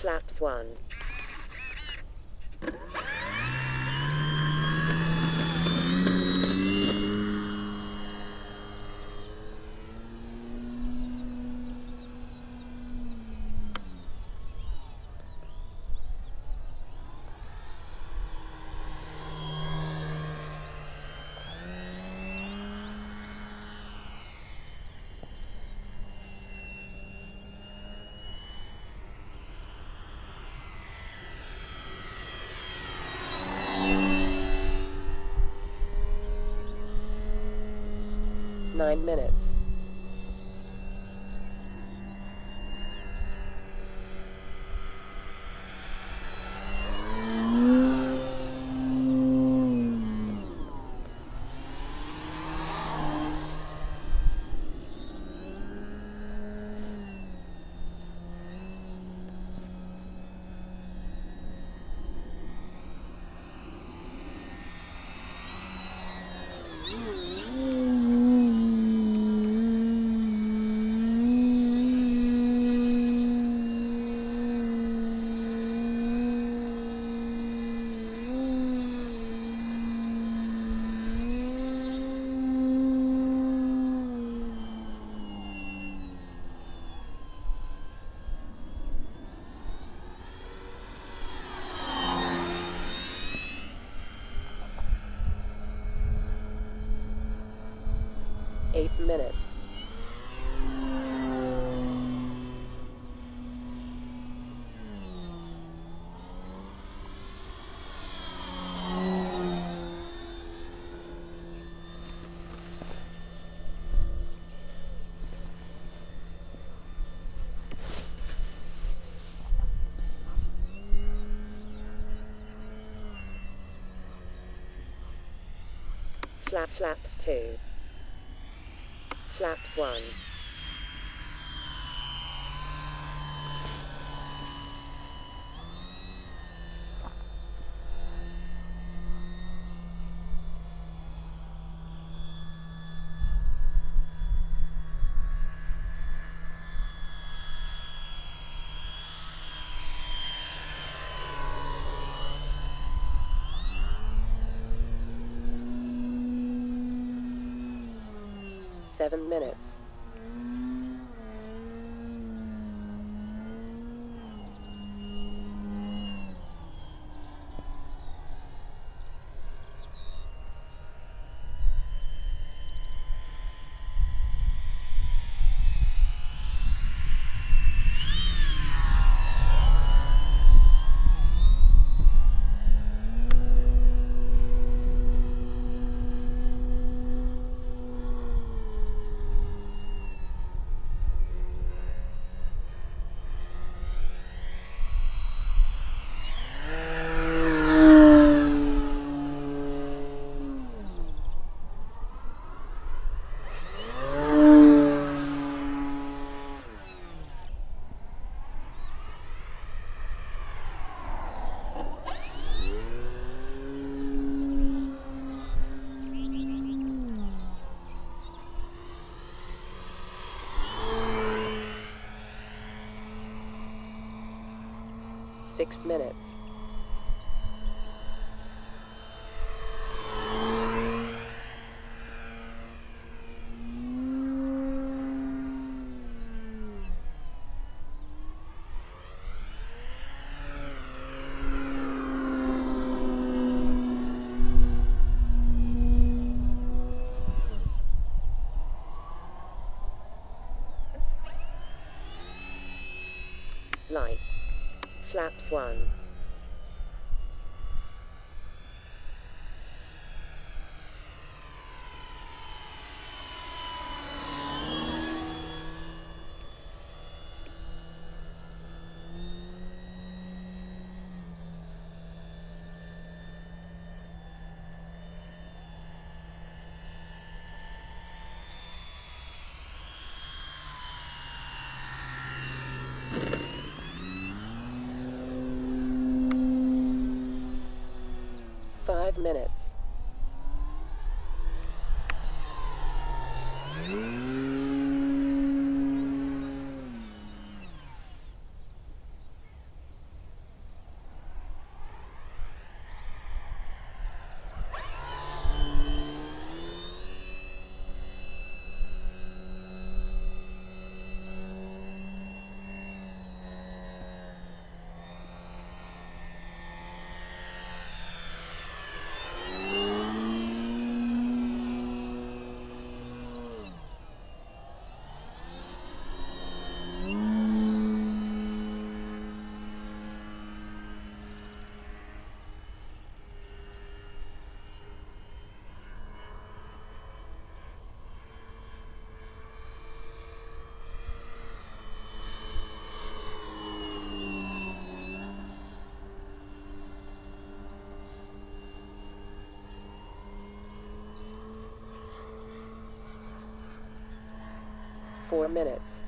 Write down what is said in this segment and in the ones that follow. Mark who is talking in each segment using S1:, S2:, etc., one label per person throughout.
S1: Flaps 1. Nine minutes. Eight minutes. Flap flaps 2. Flaps 1. Seven minutes. Six minutes. Flaps 1. Five minutes. Four minutes.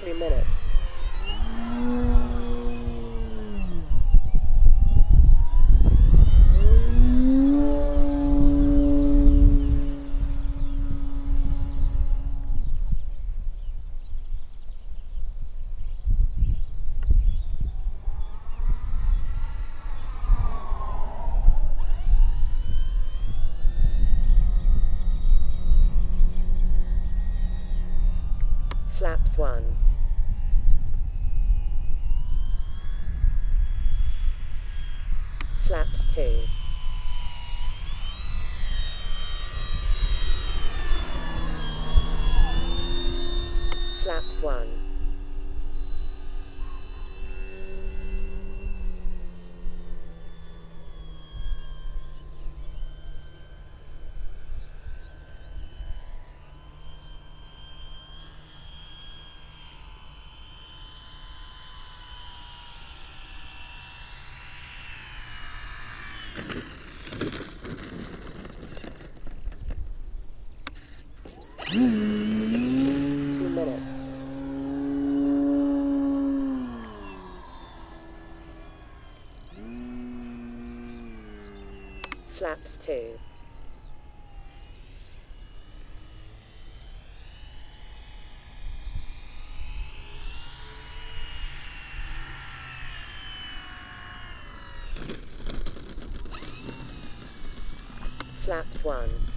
S1: Three minutes. Flaps one. Flaps two. Flaps one. Two minutes. Flaps two. Flaps one.